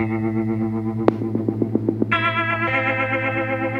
Thank mm-hmm. you.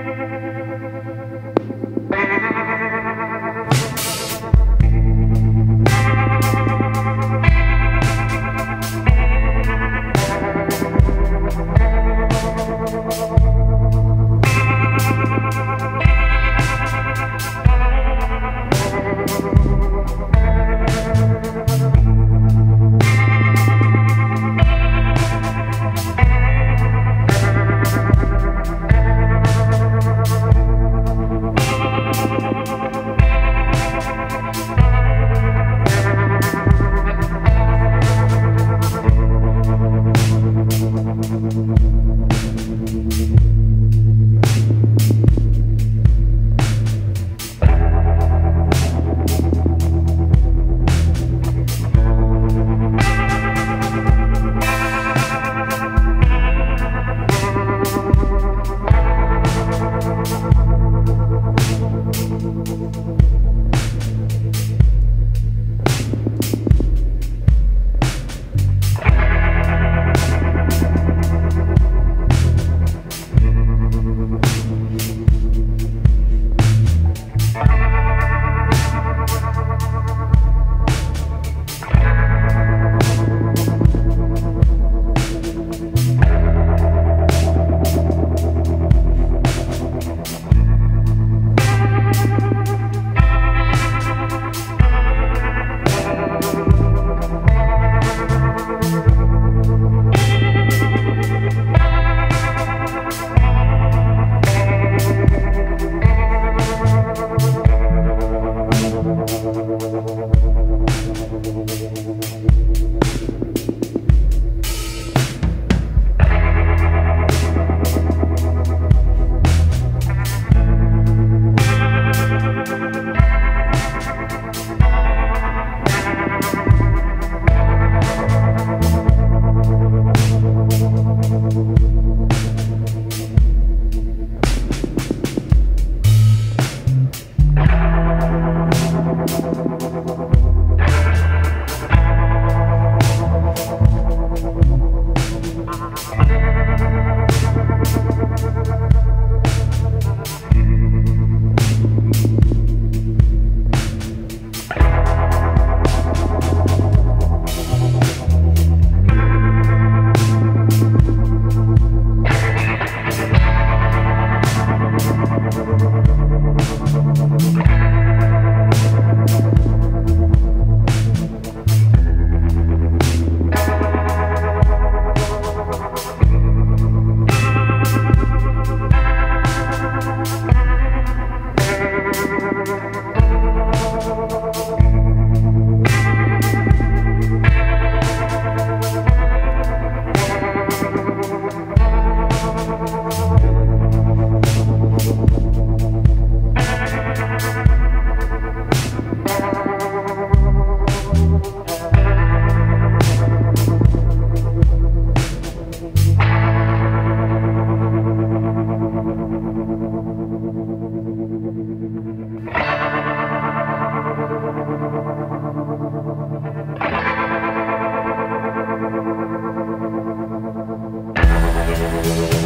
Thank